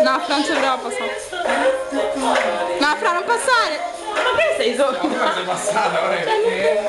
No, Fra non ci avrà passato. No, Fra non passare! Ma che sei solo? Ma sei passata, ora che...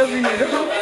النبي